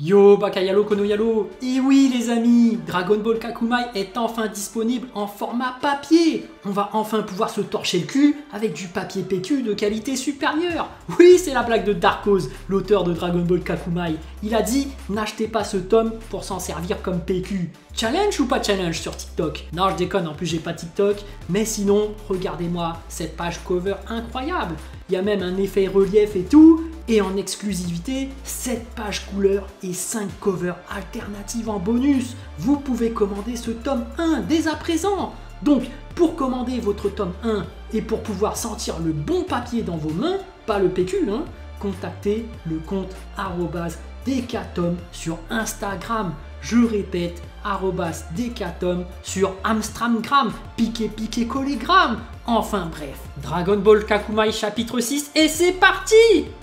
Yo Bakayalo Konoyalo. Et oui les amis, Dragon Ball Kakumai est enfin disponible en format papier. On va enfin pouvoir se torcher le cul avec du papier PQ de qualité supérieure. Oui c'est la blague de Darkose, l'auteur de Dragon Ball Kakumai. Il a dit n'achetez pas ce tome pour s'en servir comme PQ Challenge ou pas challenge sur TikTok? Non je déconne, en plus j'ai pas TikTok. Mais sinon, regardez-moi cette page cover incroyable. Il y a même un effet relief et tout et en exclusivité, 7 pages couleurs et 5 covers alternatives en bonus. Vous pouvez commander ce tome 1 dès à présent. Donc, pour commander votre tome 1 et pour pouvoir sentir le bon papier dans vos mains, pas le PQ, hein, contactez le compte Decatom sur Instagram. Je répète, Decatom sur Amstramgram, piqué piqué collégramme. Enfin bref, Dragon Ball Kakumai chapitre 6 et c'est parti!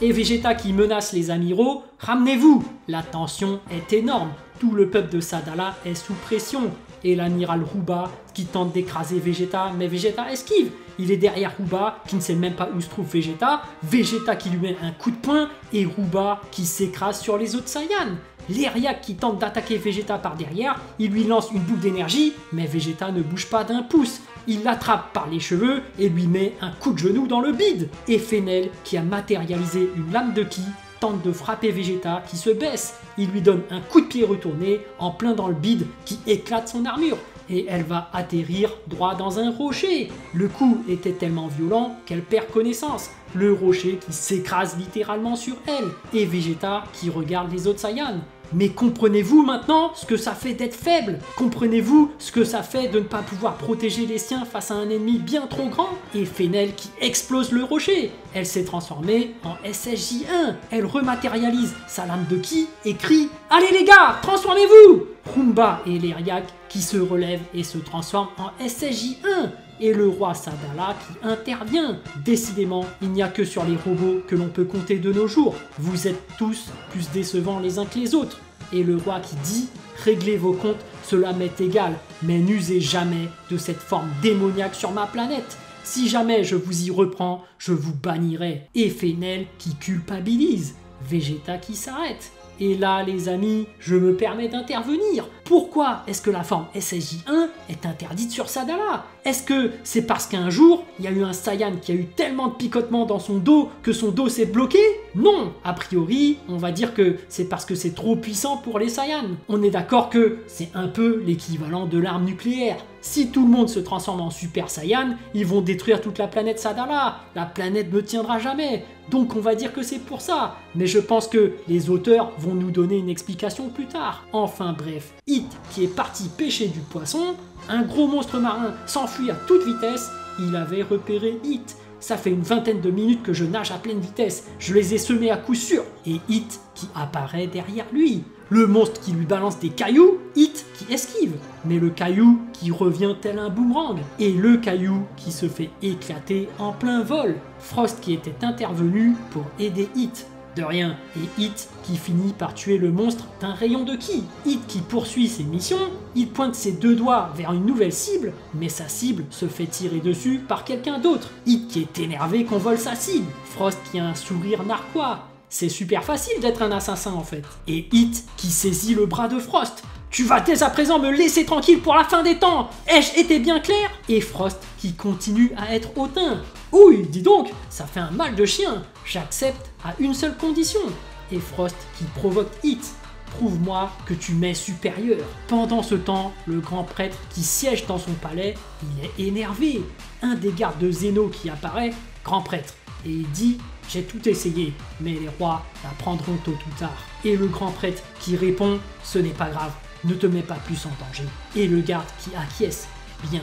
Et Vegeta qui menace les amiraux, ramenez-vous! La tension est énorme, tout le peuple de Sadala est sous pression. Et l'amiral Ruba qui tente d'écraser Vegeta, mais Vegeta esquive. Il est derrière Ruba qui ne sait même pas où se trouve Vegeta, Vegeta qui lui met un coup de poing et Ruba qui s'écrase sur les autres Saiyans. L'Eriak qui tente d'attaquer Vegeta par derrière, il lui lance une boule d'énergie, mais Vegeta ne bouge pas d'un pouce il l'attrape par les cheveux et lui met un coup de genou dans le bide. Et Fenel, qui a matérialisé une lame de ki, tente de frapper Vegeta qui se baisse. Il lui donne un coup de pied retourné en plein dans le bide qui éclate son armure. Et elle va atterrir droit dans un rocher. Le coup était tellement violent qu'elle perd connaissance. Le rocher qui s'écrase littéralement sur elle. Et Vegeta qui regarde les autres Saiyans. Mais comprenez-vous maintenant ce que ça fait d'être faible? Comprenez-vous ce que ça fait de ne pas pouvoir protéger les siens face à un ennemi bien trop grand? Et Fenel qui explose le rocher Elle s'est transformée en SSJ-1 Elle rematérialise sa lame de ki et crie « Allez les gars, transformez-vous » Rumba et Leriak qui se relèvent et se transforment en SSJ-1 et le roi Sadala qui intervient. Décidément, il n'y a que sur les robots que l'on peut compter de nos jours. Vous êtes tous plus décevants les uns que les autres. Et le roi qui dit Réglez vos comptes, cela m'est égal, mais n'usez jamais de cette forme démoniaque sur ma planète. Si jamais je vous y reprends, je vous bannirai. Et qui culpabilise. Vegeta qui s'arrête. Et là, les amis, je me permets d'intervenir. Pourquoi est-ce que la forme SSJ1 est interdite sur Sadala? Est-ce que c'est parce qu'un jour, il y a eu un Saiyan qui a eu tellement de picotements dans son dos que son dos s'est bloqué? Non A priori, on va dire que c'est parce que c'est trop puissant pour les Saiyans. On est d'accord que c'est un peu l'équivalent de l'arme nucléaire. Si tout le monde se transforme en Super Saiyan, ils vont détruire toute la planète Sadala. La planète ne tiendra jamais. Donc on va dire que c'est pour ça. Mais je pense que les auteurs vont nous donner une explication plus tard. Enfin bref, Qui est parti pêcher du poisson, un gros monstre marin s'enfuit à toute vitesse, il avait repéré Hit. Ça fait une vingtaine de minutes que je nage à pleine vitesse, je les ai semés à coup sûr, et Hit qui apparaît derrière lui. Le monstre qui lui balance des cailloux, Hit qui esquive, mais le caillou qui revient tel un boomerang, et le caillou qui se fait éclater en plein vol. Frost qui était intervenu pour aider Hit. De rien, et Hit qui finit par tuer le monstre d'un rayon de ki. Hit qui poursuit ses missions, il pointe ses deux doigts vers une nouvelle cible, mais sa cible se fait tirer dessus par quelqu'un d'autre. Hit qui est énervé qu'on vole sa cible. Frost qui a un sourire narquois. C'est super facile d'être un assassin en fait. Et Hit qui saisit le bras de Frost. Tu vas dès à présent me laisser tranquille pour la fin des temps Ai-je été bien clair? Et Frost qui continue à être hautain. Oui, dis donc, ça fait un mal de chien. J'accepte à une seule condition. Et Frost qui provoque Hit. Prouve-moi que tu m'es supérieur. Pendant ce temps, le grand prêtre qui siège dans son palais, il est énervé. Un des gardes de Zeno qui apparaît, grand prêtre, et dit j'ai tout essayé, mais les rois l'apprendront tôt ou tard. Et le grand prêtre qui répond Ce n'est pas grave, ne te mets pas plus en danger. Et le garde qui acquiesce Bien.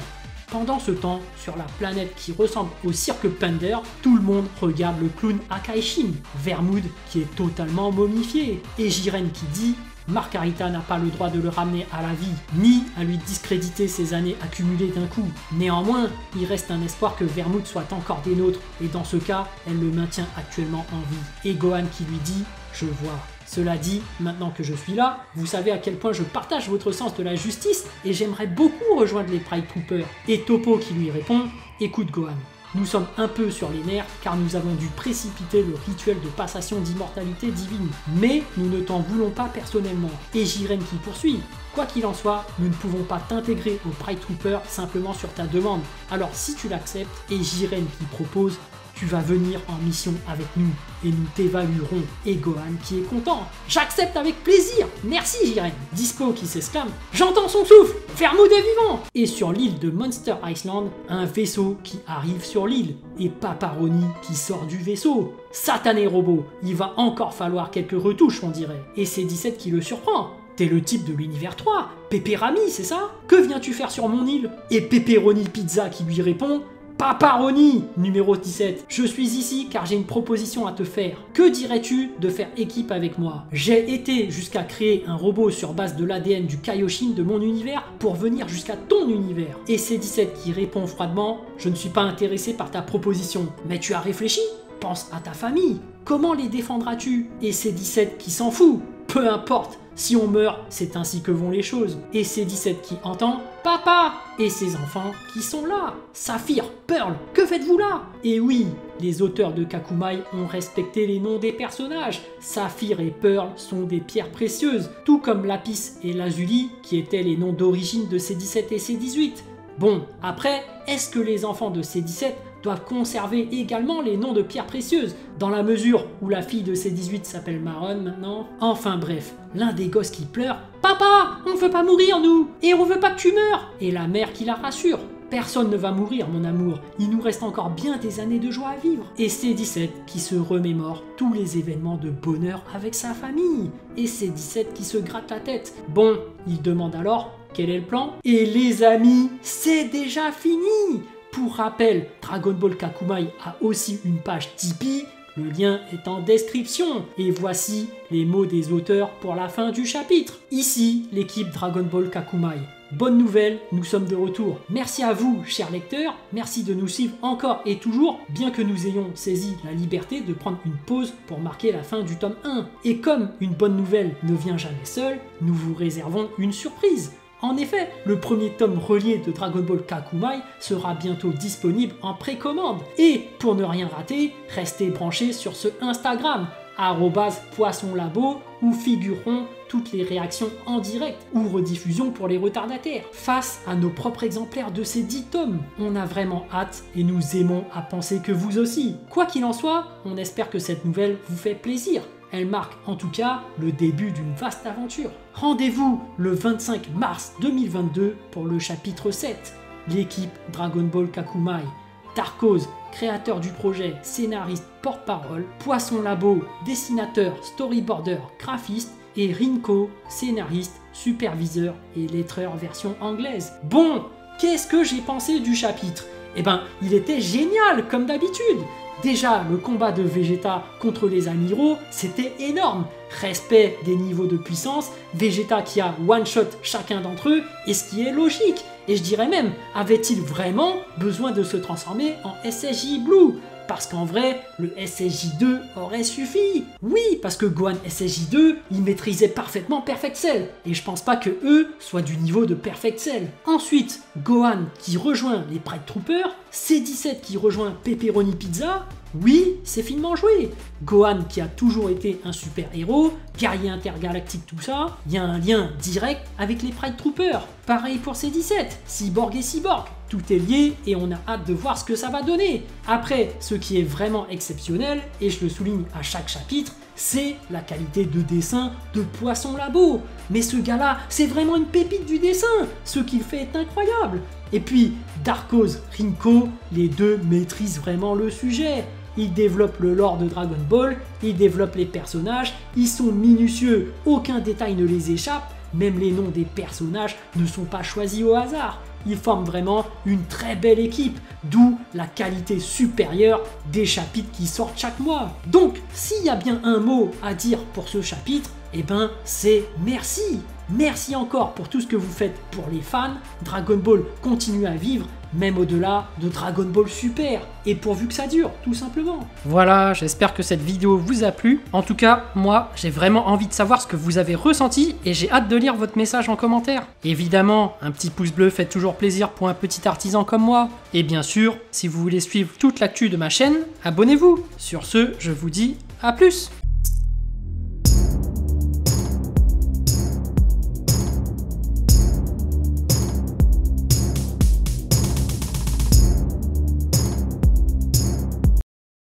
Pendant ce temps, sur la planète qui ressemble au cirque Pender, tout le monde regarde le clown Akaishin, Vermoud qui est totalement momifié, et Jiren qui dit Margarita n'a pas le droit de le ramener à la vie, ni à lui discréditer ses années accumulées d'un coup. Néanmoins, il reste un espoir que Vermouth soit encore des nôtres, et dans ce cas, elle le maintient actuellement en vie. Et Gohan qui lui dit Je vois. Cela dit, maintenant que je suis là, vous savez à quel point je partage votre sens de la justice et j'aimerais beaucoup rejoindre les Pride Troopers. Et Topo qui lui répond Écoute Gohan, Nous sommes un peu sur les nerfs car nous avons dû précipiter le rituel de passation d'immortalité divine. Mais nous ne t'en voulons pas personnellement. Et Jiren qui poursuit. Quoi qu'il en soit, nous ne pouvons pas t'intégrer au Pride Trooper simplement sur ta demande. Alors si tu l'acceptes, et Jiren qui propose, tu vas venir en mission avec nous et nous t'évaluerons. Et Gohan qui est content. J'accepte avec plaisir. Merci Jiren. Dispo qui s'exclame. J'entends son souffle. Ferme-nous des vivants. Et sur l'île de Monster Island, un vaisseau qui arrive sur l'île. Et Paparoni qui sort du vaisseau. Satané robot. Il va encore falloir quelques retouches on dirait. Et c'est 17 qui le surprend. T'es le type de l'univers 3, Pepperami, c'est ça? Que viens-tu faire sur mon île? Et Pepperoni Pizza qui lui répond Paparoni numéro 17, je suis ici car j'ai une proposition à te faire. Que dirais-tu de faire équipe avec moi? J'ai été jusqu'à créer un robot sur base de l'ADN du Kaioshin de mon univers pour venir jusqu'à ton univers. Et c'est 17 qui répond froidement Je ne suis pas intéressé par ta proposition. Mais tu as réfléchi? Pense à ta famille. Comment les défendras-tu? Et c'est 17 qui s'en fout. Peu importe, si on meurt, c'est ainsi que vont les choses. Et c'est 17 qui entend Papa Et ses enfants qui sont là. Saphir, Pearl, que faites-vous là? Et oui, les auteurs de Kakumai ont respecté les noms des personnages. Saphir et Pearl sont des pierres précieuses, tout comme Lapis et Lazuli, qui étaient les noms d'origine de C17 et C18. Bon, après, est-ce que les enfants de C17 doivent conserver également les noms de pierres précieuses, dans la mesure où la fille de C18 s'appelle Maron maintenant? Enfin bref, l'un des gosses qui pleure Papa, on ne veut pas mourir nous, et on veut pas que tu meurs Et la mère qui la rassure Personne ne va mourir, mon amour. Il nous reste encore bien des années de joie à vivre. Et C17 qui se remémore tous les événements de bonheur avec sa famille. Et C17 qui se gratte la tête. Bon, il demande alors quel est le plan Et les amis, c'est déjà fini pour rappel, Dragon Ball Kakumai a aussi une page Tipeee, le lien est en description. Et voici les mots des auteurs pour la fin du chapitre. Ici, l'équipe Dragon Ball Kakumai. Bonne nouvelle, nous sommes de retour. Merci à vous, chers lecteurs. Merci de nous suivre encore et toujours, bien que nous ayons saisi la liberté de prendre une pause pour marquer la fin du tome 1. Et comme une bonne nouvelle ne vient jamais seule, nous vous réservons une surprise. En effet, le premier tome relié de Dragon Ball Kakumai sera bientôt disponible en précommande. Et pour ne rien rater, restez branchés sur ce Instagram, poissonlabo, où figureront toutes les réactions en direct ou rediffusion pour les retardataires. Face à nos propres exemplaires de ces 10 tomes, on a vraiment hâte et nous aimons à penser que vous aussi. Quoi qu'il en soit, on espère que cette nouvelle vous fait plaisir. Elle marque en tout cas le début d'une vaste aventure. Rendez-vous le 25 mars 2022 pour le chapitre 7. L'équipe Dragon Ball Kakumai. Tarkos, créateur du projet, scénariste, porte-parole, Poisson Labo, dessinateur, storyboarder, graphiste, et Rinko, scénariste, superviseur et lettreur version anglaise. Bon, qu'est-ce que j'ai pensé du chapitre? Eh ben, il était génial comme d'habitude Déjà, le combat de Vegeta contre les amiraux, c'était énorme. Respect des niveaux de puissance, Vegeta qui a one-shot chacun d'entre eux, et ce qui est logique. Et je dirais même, avait-il vraiment besoin de se transformer en SSJ Blue? Parce qu'en vrai, le SSJ2 aurait suffi. Oui, parce que Gohan SSJ2, il maîtrisait parfaitement Perfect Cell, et je pense pas que eux soient du niveau de Perfect Cell. Ensuite, Gohan qui rejoint les Pride Troopers, C17 qui rejoint Pepperoni Pizza, oui, c'est finement joué. Gohan qui a toujours été un super héros, guerrier intergalactique, tout ça, il y a un lien direct avec les Pride Troopers. Pareil pour C17, Cyborg et Cyborg, tout est lié et on a hâte de voir ce que ça va donner. Après, ce qui est vraiment exceptionnel, et je le souligne à chaque chapitre, c'est la qualité de dessin de Poisson Labo. Mais ce gars-là, c'est vraiment une pépite du dessin. Ce qu'il fait est incroyable. Et puis, Darkos, Rinko, les deux maîtrisent vraiment le sujet. Ils développent le lore de Dragon Ball, ils développent les personnages, ils sont minutieux, aucun détail ne les échappe, même les noms des personnages ne sont pas choisis au hasard. Ils forment vraiment une très belle équipe, d'où la qualité supérieure des chapitres qui sortent chaque mois. Donc, s'il y a bien un mot à dire pour ce chapitre, eh ben c'est merci. Merci encore pour tout ce que vous faites pour les fans. Dragon Ball continue à vivre même au-delà de Dragon Ball Super, et pourvu que ça dure, tout simplement. Voilà, j'espère que cette vidéo vous a plu. En tout cas, moi, j'ai vraiment envie de savoir ce que vous avez ressenti et j'ai hâte de lire votre message en commentaire. Évidemment, un petit pouce bleu fait toujours plaisir pour un petit artisan comme moi. Et bien sûr, si vous voulez suivre toute l'actu de ma chaîne, abonnez-vous. Sur ce, je vous dis à plus